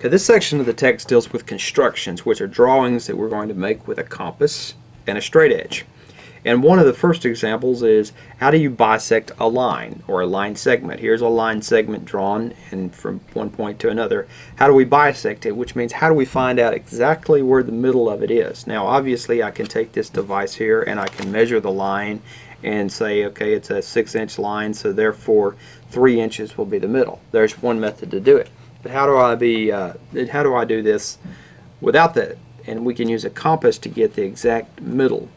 Okay, this section of the text deals with constructions, which are drawings that we're going to make with a compass and a straight edge. And one of the first examples is how do you bisect a line or a line segment? Here's a line segment drawn and from one point to another. How do we bisect it? Which means how do we find out exactly where the middle of it is? Now obviously I can take this device here and I can measure the line and say okay it's a six inch line so therefore three inches will be the middle. There's one method to do it. But how do I be uh, how do I do this without that? And we can use a compass to get the exact middle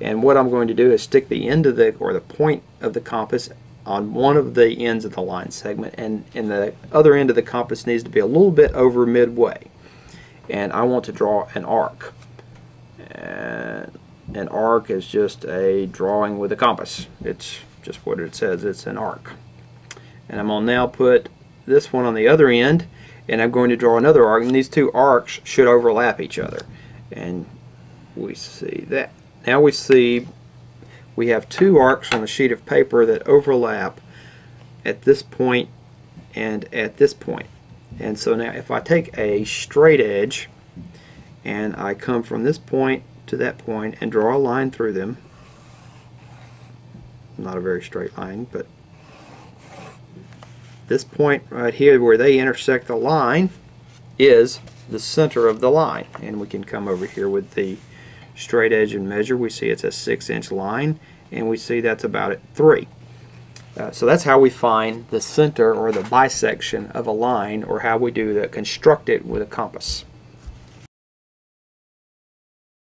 and what I'm going to do is stick the end of the, or the point of the compass on one of the ends of the line segment and, and the other end of the compass needs to be a little bit over midway. And I want to draw an arc. And an arc is just a drawing with a compass. It's just what it says, it's an arc. And I'm going to now put this one on the other end and I'm going to draw another arc and these two arcs should overlap each other. And we see that. Now we see we have two arcs on a sheet of paper that overlap at this point and at this point. And so now if I take a straight edge and I come from this point to that point and draw a line through them, not a very straight line, but this point right here where they intersect the line is the center of the line. And we can come over here with the straight edge and measure, we see it's a six inch line and we see that's about at three. Uh, so that's how we find the center or the bisection of a line or how we do the construct it with a compass.